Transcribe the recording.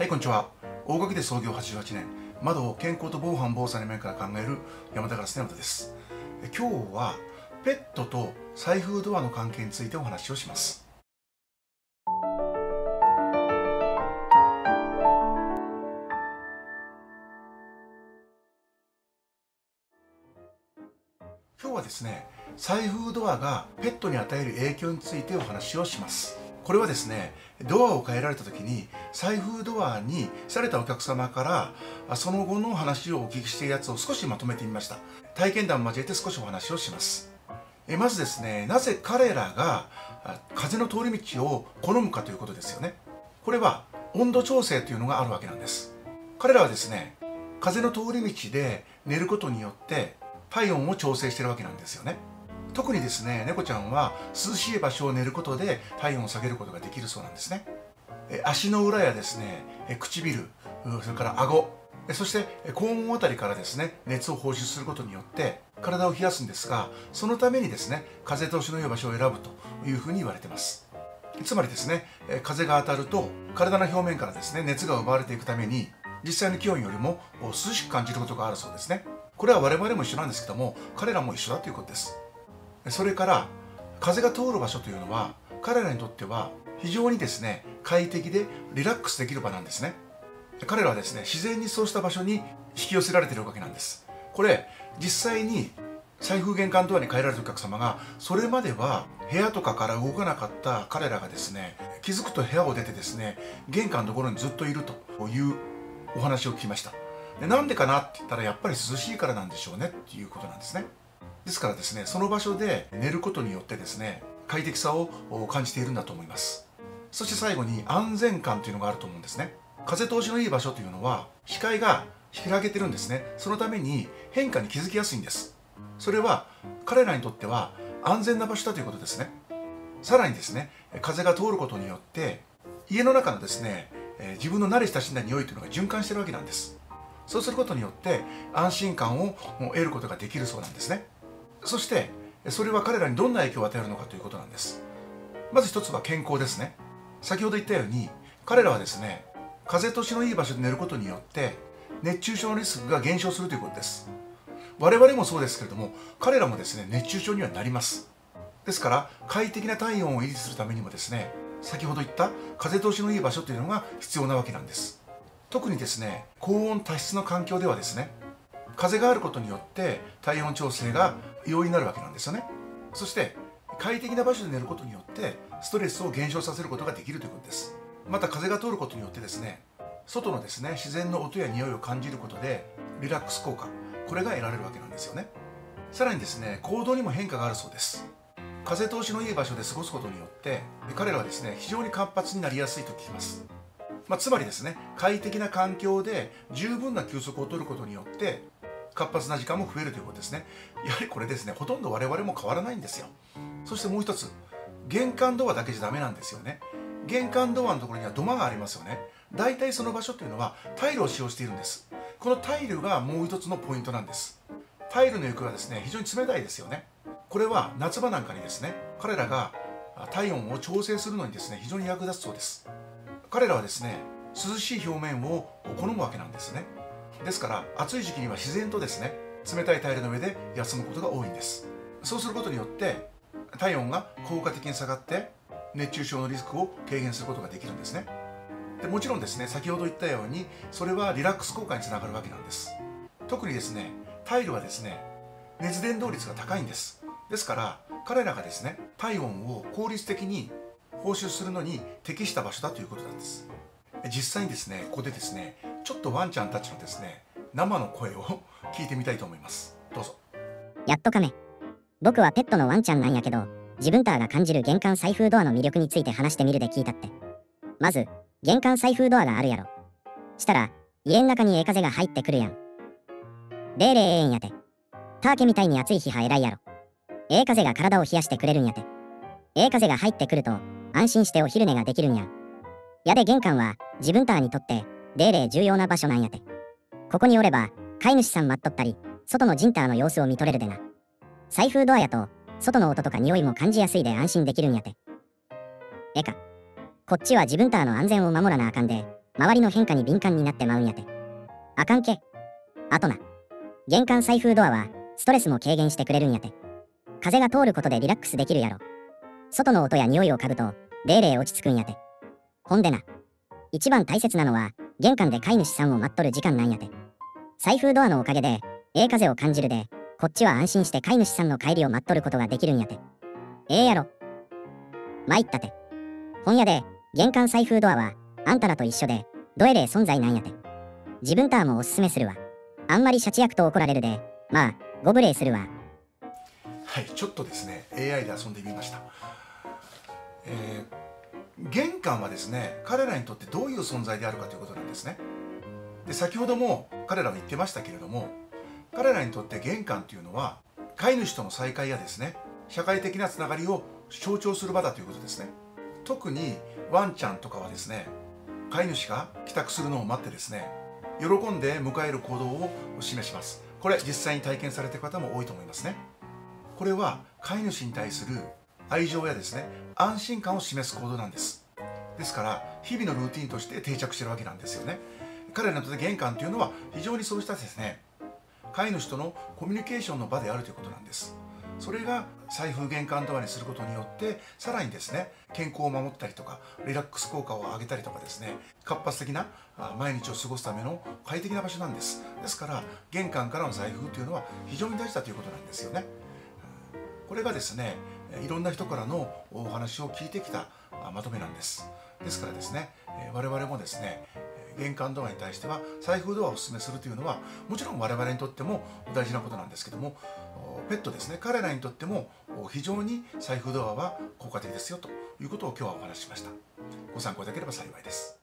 はいこんにちは。大垣で創業88年。窓を健康と防犯防災の面から考える山田ガラスの山田です。今日はペットと財布ドアの関係についてお話をします。今日はですね財布ドアがペットに与える影響についてお話をします。これはですねドアを変えられた時に財布ドアにされたお客様からその後の話をお聞きしているやつを少しまとめてみました。体験談を交えて少しお話をします。えまずですねなぜ彼らが風の通り道を好むかということですよね。これは温度調整というのがあるわけなんです。彼らはですね風の通り道で寝ることによって体温を調整してるわけなんですよね。特にですね猫ちゃんは涼しい場所を寝ることで体温を下げることができるそうなんですね。足の裏やですね唇それから顎そして肛門あたりからですね熱を放出することによって体を冷やすんですがそのためにですね風通しの良い場所を選ぶというふうに言われてます。つまりですね風が当たると体の表面からですね熱が奪われていくために実際の気温よりも涼しく感じることがあるそうですね。これは我々も一緒なんですけども彼らも一緒だということです。それから風が通る場所というのは彼らにとっては非常にですね快適でリラックスできる場なんですね。彼らはですね自然にそうした場所に引き寄せられているわけなんです。これ実際に財布玄関ドアに帰られたお客様がそれまでは部屋とかから動かなかった彼らがですね気づくと部屋を出てですね玄関のところにずっといるというお話を聞きました。でなんでかなって言ったらやっぱり涼しいからなんでしょうねっていうことなんですね。ですからですねその場所で寝ることによってですね快適さを感じているんだと思います。そして最後に安全感というのがあると思うんですね。風通しのいい場所というのは視界が開けてるんですね。そのために変化に気づきやすいんです。それは彼らにとっては安全な場所だということですね。さらにですね風が通ることによって家の中のですね自分の慣れ親しんだ匂いというのが循環してるわけなんです。そうすることによって安心感を得ることができるそうなんですね。そしてそれは彼らにどんな影響を与えるのかということなんです。まず一つは健康ですね。先ほど言ったように彼らはですね風通しのいい場所で寝ることによって熱中症のリスクが減少するということです。我々もそうですけれども彼らもですね熱中症にはなります。ですから快適な体温を維持するためにもですね先ほど言った風通しのいい場所というのが必要なわけなんです。特にですね高温多湿の環境ではですね風があることによって体温調整が容易になるわけなんですよね。そして快適な場所で寝ることによってストレスを減少させることができるということです。また風が通ることによってですね外のですね自然の音や匂いを感じることでリラックス効果これが得られるわけなんですよね。さらにですね行動にも変化があるそうです。風通しのいい場所で過ごすことによって彼らはですね非常に活発になりやすいと聞きます、まあ、つまりですね快適な環境で十分な休息を取ることによって活発な時間も増えるということですね。やはりこれですねほとんど我々も変わらないんですよ。そしてもう一つ玄関ドアだけじゃダメなんですよね。玄関ドアのところには土間がありますよね。大体その場所というのはタイルを使用しているんです。このタイルがもう一つのポイントなんです。タイルの床がですね非常に冷たいですよね。これは夏場なんかにですね彼らが体温を調整するのにですね非常に役立つそうです。彼らはですね涼しい表面を好むわけなんですね。ですから暑い時期には自然とですね冷たいタイルの上で休むことが多いんです。そうすることによって体温が効果的に下がって熱中症のリスクを軽減することができるんですね。でもちろんですね先ほど言ったようにそれはリラックス効果につながるわけなんです。特にですねタイルはですね熱伝導率が高いんです。ですから彼らがですね体温を効率的に放出するのに適した場所だということなんです。実際にですねここでですねちょっとワンちゃんたちのですね生の声を 聞いてみたいと思います。どうぞ。やっとかめ僕はペットのワンちゃんなんやけど自分たが感じる玄関財布ドアの魅力について話してみるで聞いたって。まず玄関財布ドアがあるやろ。したら家ん中にええ風が入ってくるやん。でれええんやて。ターケみたいに暑い日は偉いやろ。ええ風が体を冷やしてくれるんやて。ええ風が入ってくると安心してお昼寝ができるんや。やで玄関は自分たにとってデーレー重要な場所なんやて。ここにおれば、飼い主さん待っとったり、外のジンターの様子を見とれるでな。財布ドアやと、外の音とか匂いも感じやすいで安心できるんやて。えか。こっちは自分たの安全を守らなあかんで、周りの変化に敏感になってまうんやて。あかんけ。あとな。玄関財風ドアは、ストレスも軽減してくれるんやて。風が通ることでリラックスできるやろ。外の音や匂いを嗅ぐと、レーレー落ち着くんやて。ほんでな。一番大切なのは、玄関で飼い主さんを待っとる時間なんやて。財風ドアのおかげで、ええ風を感じるで、こっちは安心して飼い主さんの帰りを待っとることができるんやて。ええやろ。参ったて。本屋で、玄関財風ドアは、あんたらと一緒で、どえれえ存在なんやて。自分たーもおすすめするわ。あんまりシャチ役と怒られるで、まあ、ご無礼するわ。はい、ちょっとですね、AI で遊んでみました。えー、玄関はですね、彼らにとってどういう存在であるかということなんですね。で、先ほども彼らは言ってましたけれども、彼らにとって玄関というのは、飼い主との再会やですね、社会的なつながりを象徴する場だということですね。特にワンちゃんとかはですね、飼い主が帰宅するのを待ってですね、喜んで迎える行動を示しますこれ実際に体験されてる方も多いと思いますねこれは飼い主に対する愛情やですね安心感を示す行動なんです。ですから日々のルーティンとして定着してるわけなんですよね。彼らにとって玄関というのは非常にそうしたですね飼い主とのコミュニケーションの場であるということなんです。それが財布玄関ドアにすることによってさらにですね健康を守ったりとかリラックス効果を上げたりとかですね活発的な毎日を過ごすための快適な場所なんです。ですから玄関からの財布というのは非常に大事だということなんですよね。これがですねいろんな人からのお話を聞いてきたまとめなんです。ですからですね我々もですね玄関ドアに対しては財布ドアをお勧めするというのはもちろん我々にとっても大事なことなんですけどもペットですね彼らにとっても非常に財布ドアは効果的ですよということを今日はお話ししました。ご参考いただければ幸いです。